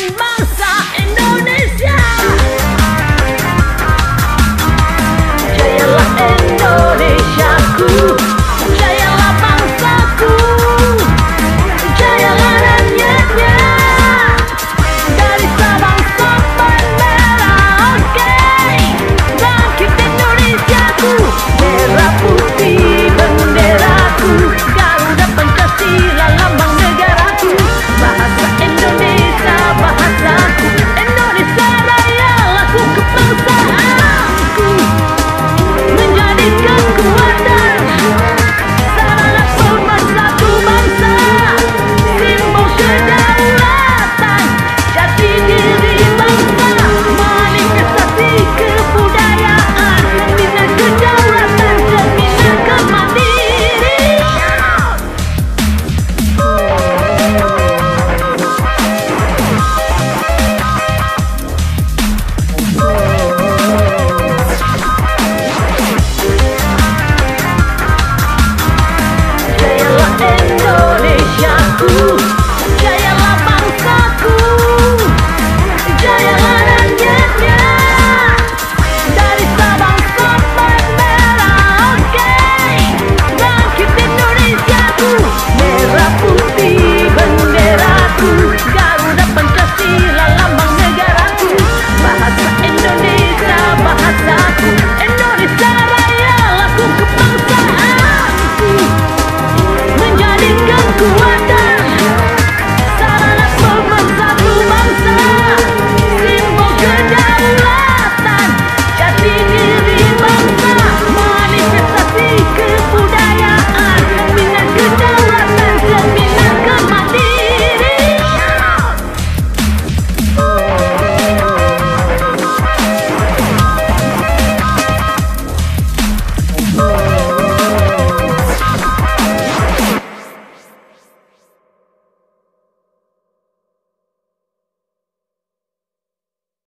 and.